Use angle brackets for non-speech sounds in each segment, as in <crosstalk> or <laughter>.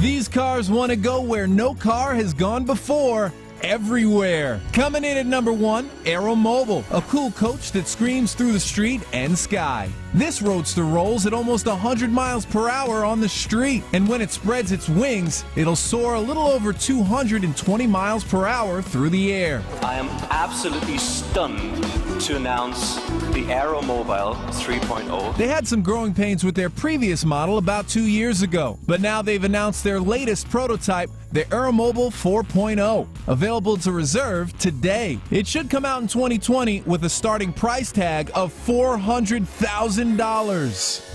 These cars want to go where no car has gone before. Everywhere. Coming in at number one, AeroMobil, a cool coach that screams through the street and sky. This roadster rolls at almost 100 miles per hour on the street, and when it spreads its wings, it'll soar a little over 220 miles per hour through the air. I am absolutely stunned to announce the AeroMobil 3.0. They had some growing pains with their previous model about two years ago, but now they've announced their latest prototype, the AeroMobil 4.0, available to reserve today. It should come out in 2020 with a starting price tag of $400,000.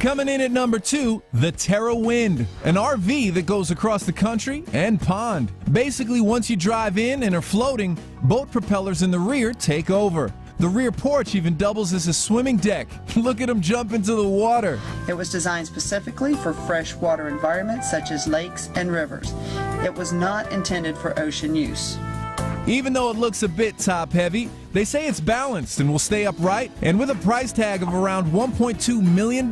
Coming in at number two, the Terra Wind, an RV that goes across the country and pond. Basically, once you drive in and are floating, boat propellers in the rear take over. The rear porch even doubles as a swimming deck. <laughs> Look at them jump into the water. It was designed specifically for freshwater environments such as lakes and rivers. It was not intended for ocean use. Even though it looks a bit top heavy, they say it's balanced and will stay upright. And with a price tag of around $1.2 million,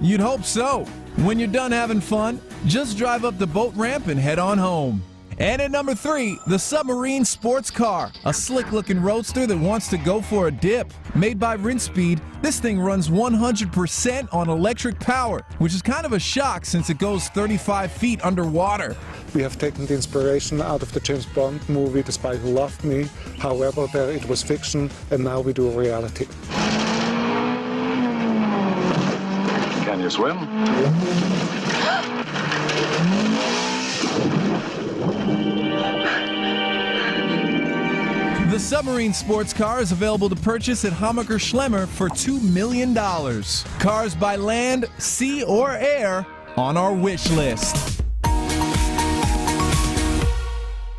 you'd hope so. When you're done having fun, just drive up the boat ramp and head on home. And at number three, the Submarine Sports Car, a slick looking roadster that wants to go for a dip. Made by Rinspeed, this thing runs 100% on electric power, which is kind of a shock since it goes 35 feet underwater. We have taken the inspiration out of the James Bond movie The Spy Who Loved Me. However, there it was fiction, and now we do reality. Can you swim? Submarine sports car is available to purchase at Hammacher Schlemmer for $2 million. Cars by land, sea, or air on our wish list.